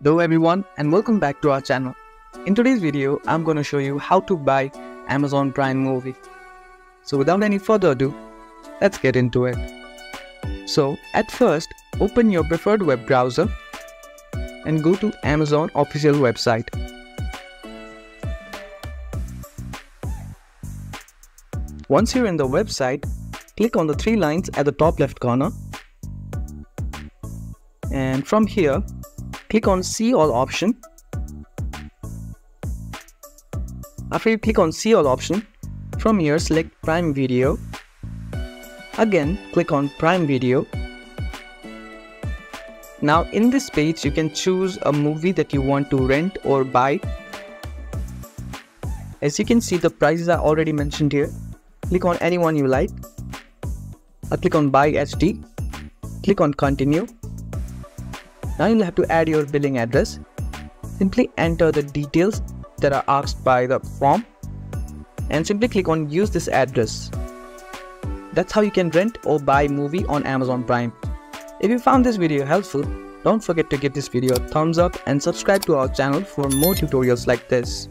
Hello everyone and welcome back to our channel. In today's video, I'm going to show you how to buy Amazon Prime Movie. So without any further ado, let's get into it. So at first, open your preferred web browser and go to Amazon official website. Once you're in the website, click on the three lines at the top left corner and from here click on see all option. After you click on see all option from here select prime video. Again click on prime video. Now in this page you can choose a movie that you want to rent or buy. As you can see the prices are already mentioned here. Click on any one you like. I'll click on buy HD click on continue now you'll have to add your billing address. Simply enter the details that are asked by the form and simply click on use this address. That's how you can rent or buy movie on Amazon Prime. If you found this video helpful, don't forget to give this video a thumbs up and subscribe to our channel for more tutorials like this.